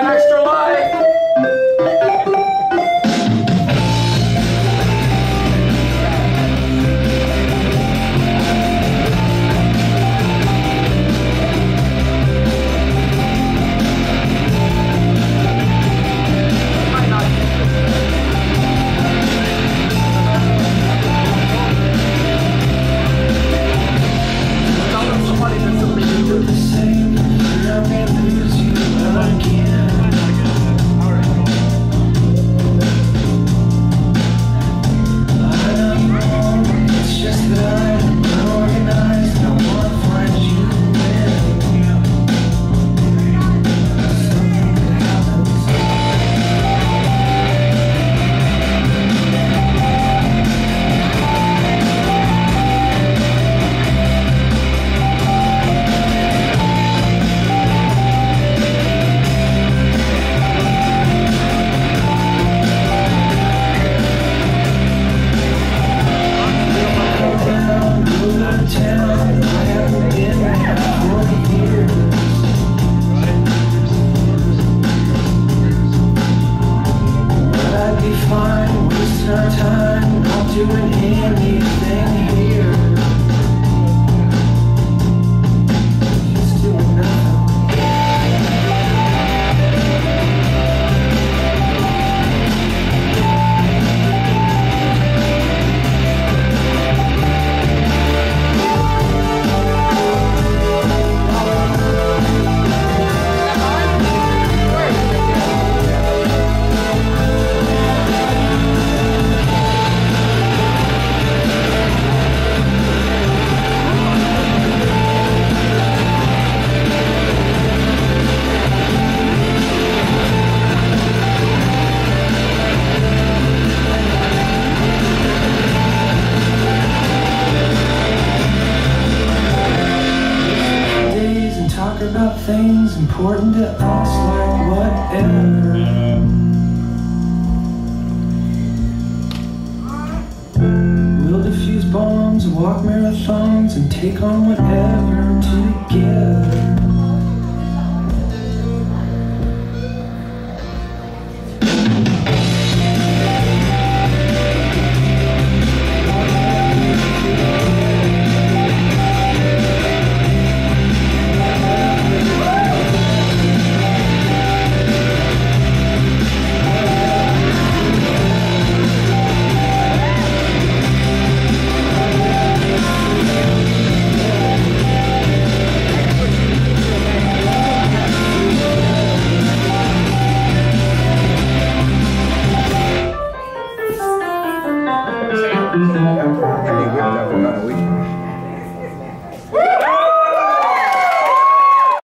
an extra life. About things important to us, like whatever. We'll defuse bombs, walk marathons, and take on whatever together. and he whipped up another week.